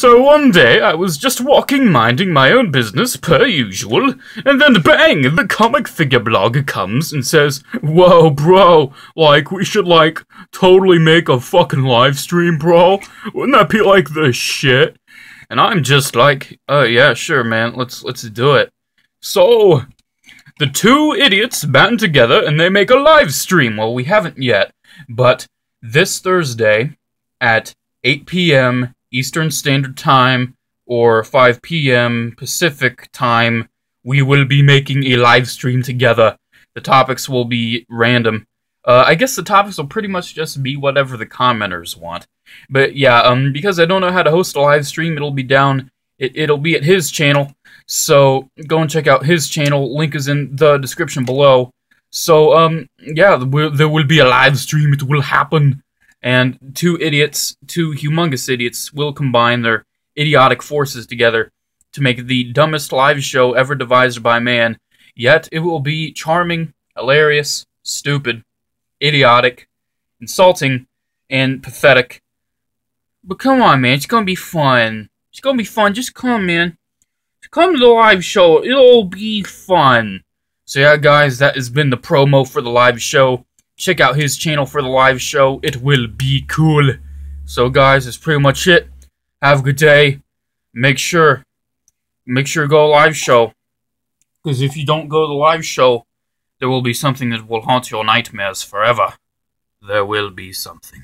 So one day I was just walking, minding my own business, per usual, and then bang, the comic figure blogger comes and says, Whoa, bro, like, we should, like, totally make a fucking live stream, bro. Wouldn't that be, like, the shit? And I'm just like, oh, yeah, sure, man, let's, let's do it. So, the two idiots band together and they make a live stream. Well, we haven't yet, but this Thursday at 8 p.m. Eastern Standard Time or 5 p.m. Pacific Time, we will be making a live stream together. The topics will be random. Uh, I guess the topics will pretty much just be whatever the commenters want. But yeah, um, because I don't know how to host a live stream, it'll be down. It, it'll be at his channel. So go and check out his channel. Link is in the description below. So um, yeah, there will be a live stream. It will happen and two idiots, two humongous idiots, will combine their idiotic forces together to make the dumbest live show ever devised by man. Yet it will be charming, hilarious, stupid, idiotic, insulting, and pathetic. But come on, man, it's gonna be fun. It's gonna be fun. Just come, man. Come to the live show. It'll be fun. So yeah, guys, that has been the promo for the live show check out his channel for the live show. It will be cool. So guys, that's pretty much it. Have a good day. Make sure, make sure go live show. Because if you don't go to the live show, there will be something that will haunt your nightmares forever. There will be something.